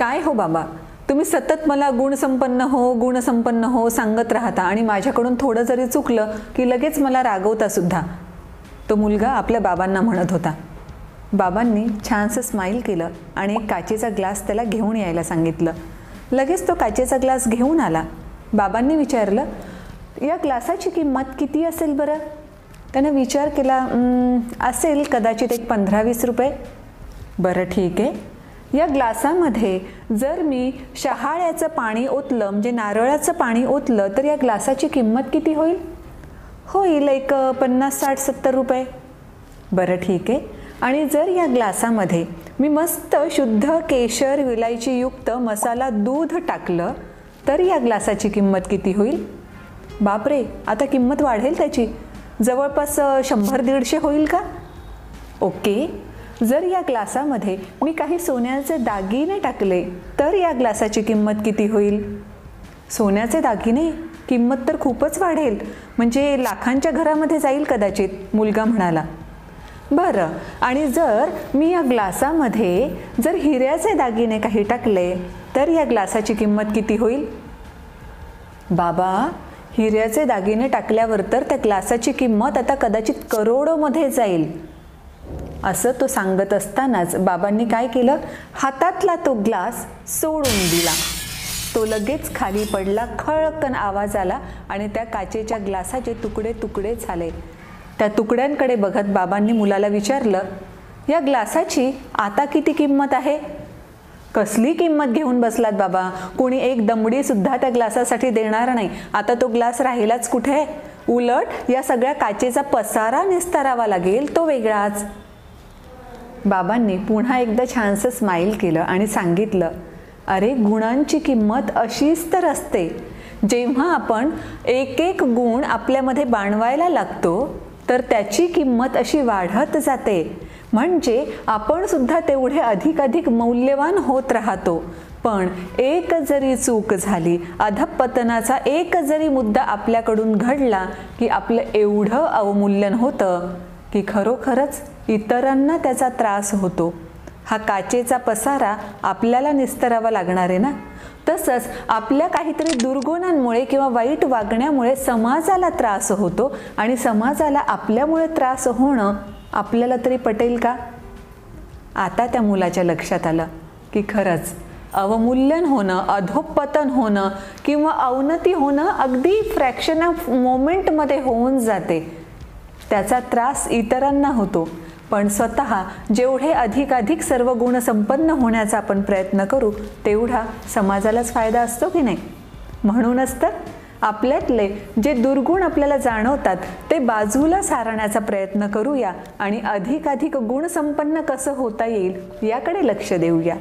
काय हो बाबा? तुम्ही सतत मला गुणसंपन्न हो गुणसंपन्न हो सांगत राहता आणि माझ्याकडून थोडं जरी चुकलं की लगेच मला रागवता सुद्धा. तो मुलगा आपल्या बाबांना म्हणत होता. बाबांनी छानसं स्माईल केलं आणि एक काचेचा ग्लास त्याला घेऊन यायला सांगितलं. लगेच तो काचेचा ग्लास घेऊन आला. बाबांनी विचारलं या ग्लासाची किंमत किती असेल बरं? त्यानं विचार केला असेल कदाचित एक पंधरा वीस रुपये. बरं ठीक आहे. या ग्लासामध्ये जर मी शहाळ्याचं पाणी ओतलं म्हणजे नारळाचं पाणी ओतलं तर या ग्लासाची किंमत किती होईल? होईल एक पन्नास साठ सत्तर रुपये. बरं ठीक आहे. आणि जर या ग्लासामध्ये मी मस्त शुद्ध केशर विलायचीयुक्त मसाला दूध टाकलं तर या ग्लासाची किंमत किती होईल? बापरे आता किंमत वाढेल त्याची. जवळपास शंभर दीडशे होईल का? ओके. जर या ग्लासामध्ये मी काही सोन्याचे दागिने टाकले तर या ग्लासाची किंमत किती होईल? सोन्याचे दागिने? किंमत तर खूपच वाढेल. म्हणजे लाखांच्या घरामध्ये जाईल कदाचित मुलगा म्हणाला. बरं आणि जर मी या ग्लासामध्ये जर हिऱ्याचे दागिने काही टाकले तर या ग्लासाची किंमत किती होईल? बाबा हिऱ्याचे दागिने टाकल्यावर तर त्या ग्लासाची किंमत आता कदाचित करोडोमध्ये जाईल. असं तो सांगत असतानाच बाबांनी काय केलं? हातातला तो ग्लास सोडून दिला. तो लगेच खाली पडला खळकन आवाज आला आणि त्या काचेच्या ग्लासाचे तुकडे तुकडे झाले. त्या तुकड्यांकडे बघत बाबांनी मुलाला विचारलं या ग्लासाची आता किती किंमत आहे? कसली किंमत घेऊन बसलात बाबा? कोणी एक दमडी सुद्धा त्या ग्लासासाठी देणार नाही. आता तो ग्लास राहिलाच कुठे? उलट या सगळ्या काचेचा पसारा निस्तारावा लागेल तो वेगळाच. बाबांनी पुन्हा एकदा छानसं स्माईल केलं आणि सांगितलं अरे गुणांची किंमत अशीच तर असते. जेव्हा आपण एक एक गुण आपल्यामध्ये बाणवायला लागतो तर त्याची किंमत अशी वाढत जाते. म्हणजे आपण सुद्धा तेवढे अधिक अधिक मौल्यवान होत राहतो. पण एक जरी चूक झाली अधपतनाचा एक जरी मुद्दा आपल्याकडून घडला की आपलं एवढं अवमूल्यन होतं की खरोखरच इतरांना त्याचा त्रास होतो. हा काचेचा पसारा आपल्याला निस्तरावा लागणार आहे ना? तसंच आपल्या काहीतरी दुर्गुणांमुळे किंवा वाईट वागण्यामुळे समाजाला त्रास होतो आणि समाजाला आपल्यामुळे त्रास होणं आपल्याला तरी पटेल का? आता त्या मुलाच्या लक्षात आलं की खरंच अवमूल्यन होणं अधोपतन होणं किंवा अवनती होणं अगदी फ्रॅक्शन ऑफ मोमेंटमध्ये होऊन जाते. त्याचा त्रास इतरांना होतो. पण स्वतः जेवढे अधिकाधिक सर्व गुण संपन्न होण्याचा आपण प्रयत्न करू तेवढा समाजालाच फायदा असतो की नाही? म्हणूनच तर आपल्यातले जे दुर्गुण आपल्याला जाणवतात ते बाजूला सारण्याचा प्रयत्न करूया आणि अधिकाधिक गुणसंपन्न कसं होता येईल याकडे लक्ष देऊया.